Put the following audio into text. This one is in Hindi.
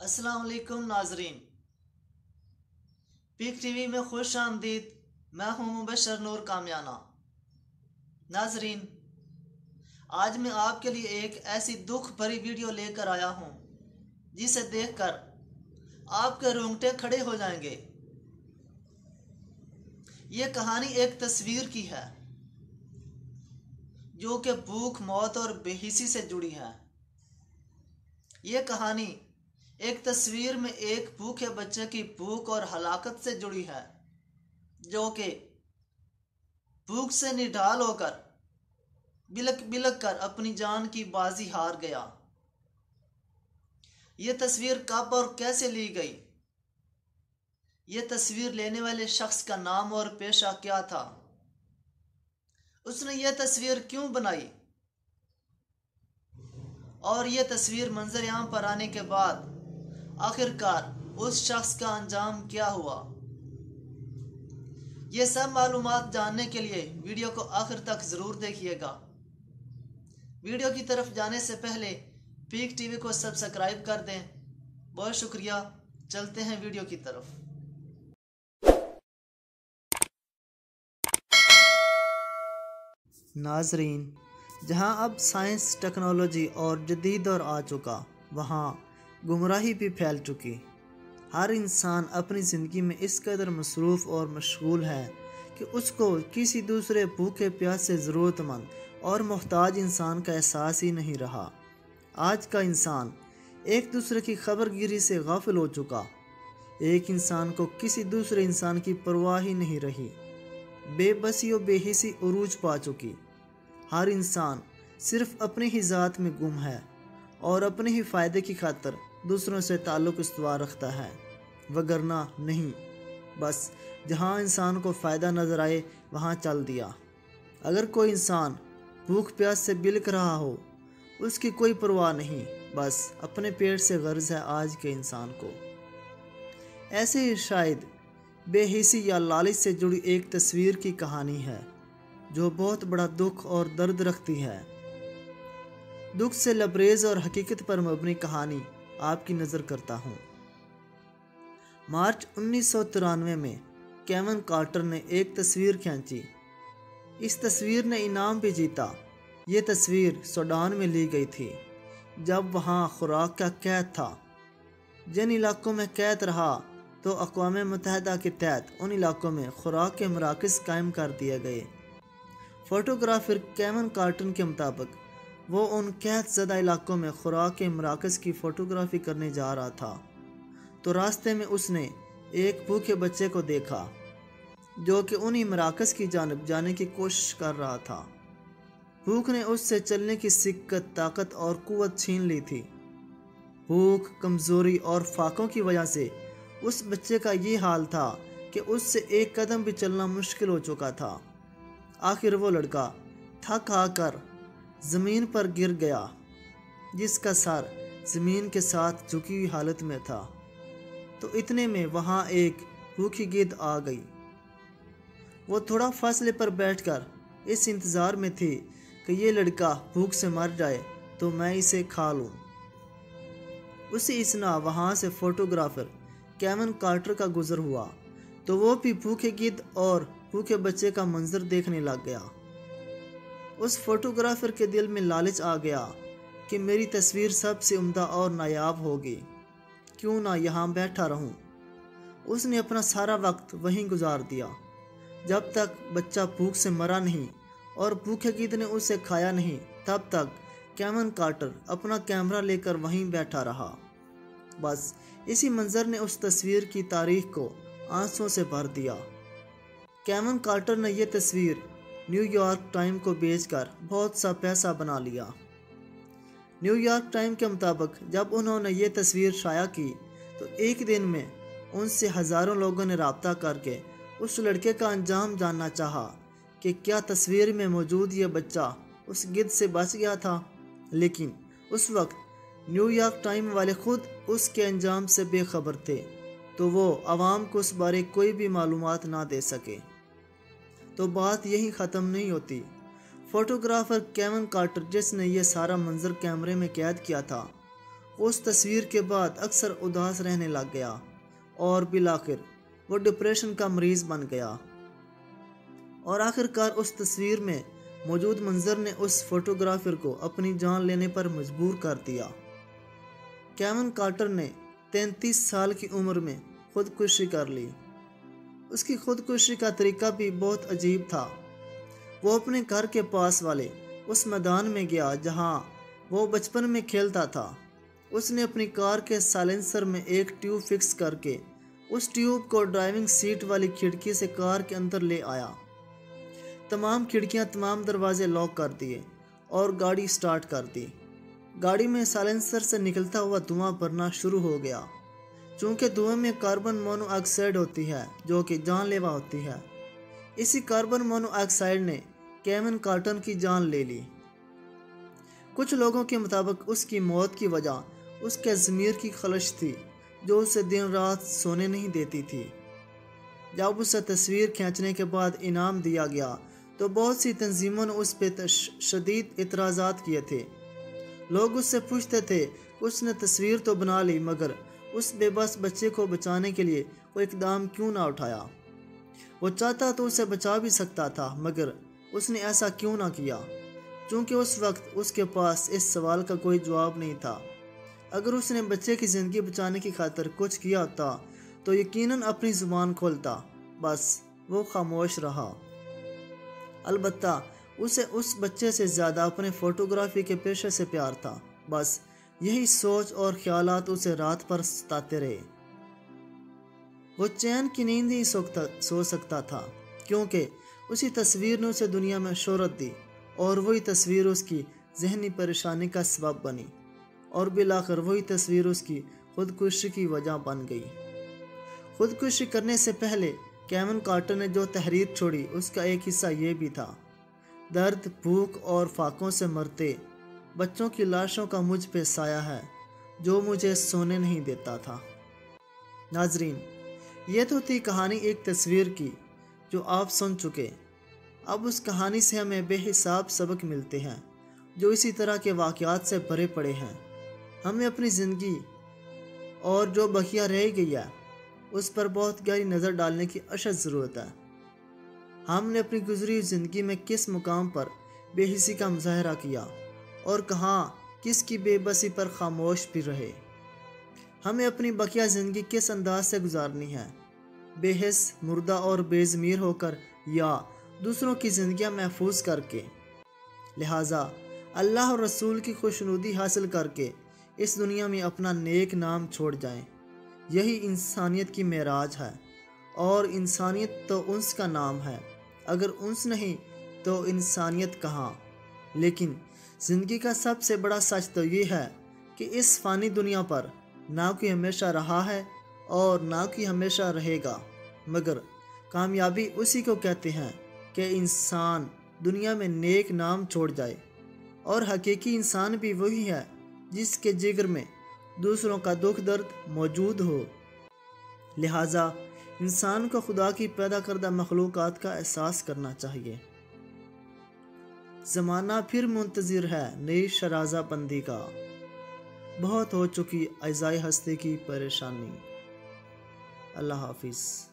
अस्सलाम वालेकुम नाजरीन पिक टीवी में खुश आमदीद मैं हूँ मुबशर नूर कामयाना नाजरीन आज मैं आपके लिए एक ऐसी दुख भरी वीडियो लेकर आया हूँ जिसे देखकर आपके रोंगटे खड़े हो जाएँगे ये कहानी एक तस्वीर की है जो कि भूख मौत और बेहिसी से जुड़ी है ये कहानी एक तस्वीर में एक भूखे बच्चे की भूख और हलाकत से जुड़ी है, जो कि भूख से निढाल होकर, बिलक बिलक कर अपनी जान की बाजी हार गया। ये तस्वीर कब और कैसे ली गई? ये तस्वीर लेने वाले शख्स का नाम और पेशा क्या था? उसने यह तस्वीर क्यों बनाई? और यह तस्वीर मंजर पर आने के बाद आखिरकार उस शख्स का अंजाम क्या हुआ? ये सब मालूम जानने के लिए वीडियो को आखिर तक ज़रूर देखिएगा। वीडियो की तरफ़ जाने से पहले पीक टीवी को सब्सक्राइब कर दें। बहुत शुक्रिया। चलते हैं वीडियो की तरफ़। नाजरीन, जहाँ अब साइंस, टेक्नोलॉजी और जदीद और आ चुका, वहाँ गुमराही भी फैल चुकी। हर इंसान अपनी ज़िंदगी में इस कदर मसरूफ़ और मशगूल है कि उसको किसी दूसरे भूखे प्यास से ज़रूरतमंद और मोहताज इंसान का एहसास ही नहीं रहा। आज का इंसान एक दूसरे की खबरगिरी से गाफिल हो चुका। एक इंसान को किसी दूसरे इंसान की परवाह ही नहीं रही। बेबसी और बेहिसी उरूज पा चुकी। हर इंसान सिर्फ़ अपनी ही ज़ात में गुम है। और अपने ही फ़ायदे की खातर दूसरों से ताल्लुक़ इस्तवार रखता है। वगरना नहीं। बस, जहाँ इंसान को फ़ायदा नज़र आए, वहाँ चल दिया। अगर कोई इंसान भूख प्यास से बिलक रहा हो, उसकी कोई परवाह नहीं। बस, अपने पेट से गर्ज है आज के इंसान को। ऐसे ही शायद बेहिसी या लालच से जुड़ी एक तस्वीर की कहानी है, जो बहुत बड़ा दुख और दर्द रखती है। दुख से लबरेज और हकीकत पर मबनी कहानी आपकी नज़र करता हूँ। मार्च उन्नीस सौ तिरानवे में केवन कार्टर ने एक तस्वीर खींची। इस तस्वीर ने इनाम भी जीता। ये तस्वीर सूडान में ली गई थी, जब वहाँ खुराक का कैद था। जिन इलाकों में कैद रहा तो अकवा मुतहदा के तहत उन इलाकों में खुराक के मराकज़ कायम कर दिए गए। फ़ोटोग्राफर कैमन कार्टन के मुताबिक वो उन कैद ज़दा इलाकों में खुराक मराकज़ की फ़ोटोग्राफी करने जा रहा था। तो रास्ते में उसने एक भूखे बच्चे को देखा, जो कि उन्हीं मराकज़ की जानब जाने की कोशिश कर रहा था। भूख ने उससे चलने की सिक्कत, ताकत और कुत छीन ली थी। भूख, कमज़ोरी और फाकों की वजह से उस बच्चे का ये हाल था कि उससे एक कदम भी चलना मुश्किल हो चुका था। आखिर वो लड़का थक आकर ज़मीन पर गिर गया, जिसका सर ज़मीन के साथ झुकी हुई हालत में था। तो इतने में वहाँ एक भूखी गिद्ध आ गई। वो थोड़ा फासले पर बैठकर इस इंतज़ार में थी कि ये लड़का भूख से मर जाए तो मैं इसे खा लूँ। उसी इसना वहाँ से फोटोग्राफर कैमन कार्टर का गुजर हुआ तो वो भी भूखे गिद्ध और भूखे बच्चे का मंजर देखने लग गया। उस फोटोग्राफर के दिल में लालच आ गया कि मेरी तस्वीर सबसे उम्दा और नायाब होगी। क्यों ना यहाँ बैठा रहूँ? उसने अपना सारा वक्त वहीं गुजार दिया। जब तक बच्चा भूख से मरा नहीं और भूखे गीत ने उसे खाया नहीं, तब तक कैमन कार्टर अपना कैमरा लेकर वहीं बैठा रहा। बस इसी मंजर ने उस तस्वीर की तारीख को आंसुओं से भर दिया। कैमन कार्टर ने यह तस्वीर न्यूयॉर्क टाइम को बेचकर बहुत सा पैसा बना लिया। न्यूयॉर्क टाइम के मुताबिक जब उन्होंने ये तस्वीर शाया की तो एक दिन में उनसे हज़ारों लोगों ने रबता करके उस लड़के का अंजाम जानना चाहा कि क्या तस्वीर में मौजूद ये बच्चा उस गिद्ध से बच गया था। लेकिन उस वक्त न्यूयॉर्क टाइम वाले खुद उसके अंजाम से बेखबर थे तो वो आवाम को उस बारे कोई भी मालूम ना दे सके। तो बात यही ख़त्म नहीं होती। फ़ोटोग्राफ़र केवन कार्टर जिसने ये सारा मंज़र कैमरे में कैद किया था, उस तस्वीर के बाद अक्सर उदास रहने लग गया और बिलाखिर वो डिप्रेशन का मरीज़ बन गया। और आखिरकार उस तस्वीर में मौजूद मंजर ने उस फोटोग्राफर को अपनी जान लेने पर मजबूर कर दिया। कैमन कार्टर ने तैंतीस साल की उम्र में खुदकुशी कर ली। उसकी खुदकुशी का तरीका भी बहुत अजीब था। वो अपने घर के पास वाले उस मैदान में गया जहाँ वो बचपन में खेलता था। उसने अपनी कार के साइलेंसर में एक ट्यूब फिक्स करके उस ट्यूब को ड्राइविंग सीट वाली खिड़की से कार के अंदर ले आया। तमाम खिड़कियाँ तमाम दरवाजे लॉक कर दिए और गाड़ी स्टार्ट कर दी। गाड़ी में साइलेंसर से निकलता हुआ धुआँ भरना शुरू हो गया। चूँकि धुएँ में कार्बन मोनोऑक्साइड होती है, जो कि जानलेवा होती है। इसी कार्बन मोनोऑक्साइड ने कैमन कार्टन की जान ले ली। कुछ लोगों के मुताबिक उसकी मौत की वजह उसके ज़मीर की खलश थी, जो उसे दिन रात सोने नहीं देती थी। जब उसे तस्वीर खींचने के बाद इनाम दिया गया तो बहुत सी तंजीमों ने उस पर शदीद इतराज़ात किए थे। लोग उससे पूछते थे, उसने तस्वीर तो बना ली, मगर उस बेबस बच्चे को बचाने के लिए वो इकदाम क्यों ना उठाया? वो चाहता तो उसे बचा भी सकता था, मगर उसने ऐसा क्यों ना किया? क्योंकि उस वक्त उसके पास इस सवाल का कोई जवाब नहीं था। अगर उसने बच्चे की ज़िंदगी बचाने की खातर कुछ किया होता तो यकीनन अपनी ज़ुबान खोलता। बस वो खामोश रहा। अलबत्ता, उसे उस बच्चे से ज़्यादा अपने फ़ोटोग्राफी के पेशे से प्यार था। बस यही सोच और ख्याल उसे रात पर सताते रहे। वो चैन की नींद ही सो सकता था, क्योंकि उसी तस्वीर ने उसे दुनिया में शोहरत दी और वही तस्वीर उसकी जहनी परेशानी का सबब बनी और बिलाकर वही तस्वीर उसकी खुदकुशी की वजह बन गई। खुदकुशी करने से पहले कैमन कार्टर ने जो तहरीर छोड़ी, उसका एक हिस्सा ये भी था, दर्द, भूख और फाकों से मरते बच्चों की लाशों का मुझ पे साया है, जो मुझे सोने नहीं देता था। नाजरीन, ये तो थी कहानी एक तस्वीर की, जो आप सुन चुके। अब उस कहानी से हमें बेहिसाब सबक मिलते हैं, जो इसी तरह के वाक़ात से भरे पड़े हैं। हमें अपनी ज़िंदगी और जो बखिया रह गई है, उस पर बहुत गहरी नज़र डालने की अशद ज़रूरत है। हमने अपनी गुजरी ज़िंदगी में किस मुकाम पर बेहिसी का मुजाहरा किया? और कहाँ, किसकी बेबसी पर खामोश भी रहे? हमें अपनी बकिया ज़िंदगी किस अंदाज से गुजारनी है? बेहस, मुर्दा और बेज़मीर होकर या दूसरों की ज़िंदियाँ महफूज करके। लिहाजा, अल्लाह और रसूल की खुशनुदी हासिल करके इस दुनिया में अपना नेक नाम छोड़ जाएँ। यही इंसानियत की मेराज है, और इंसानियत तो उन्स का नाम है। अगर उन्स नहीं तो इंसानियत कहाँ? लेकिन ज़िंदगी का सबसे बड़ा सच तो ये है कि इस फ़ानी दुनिया पर ना कि हमेशा रहा है और ना कि हमेशा रहेगा। मगर कामयाबी उसी को कहते हैं कि इंसान दुनिया में नेक नाम छोड़ जाए और हकीकी इंसान भी वही है जिसके जिगर में दूसरों का दुख दर्द मौजूद हो। लिहाजा इंसान को खुदा की पैदा करदा मखलूक़ का एहसास करना चाहिए। ज़माना फिर मुंतज़र है नई शराजा बंदी का। बहुत हो चुकी अजाई हस्ती की परेशानी। अल्लाह हाफिज़।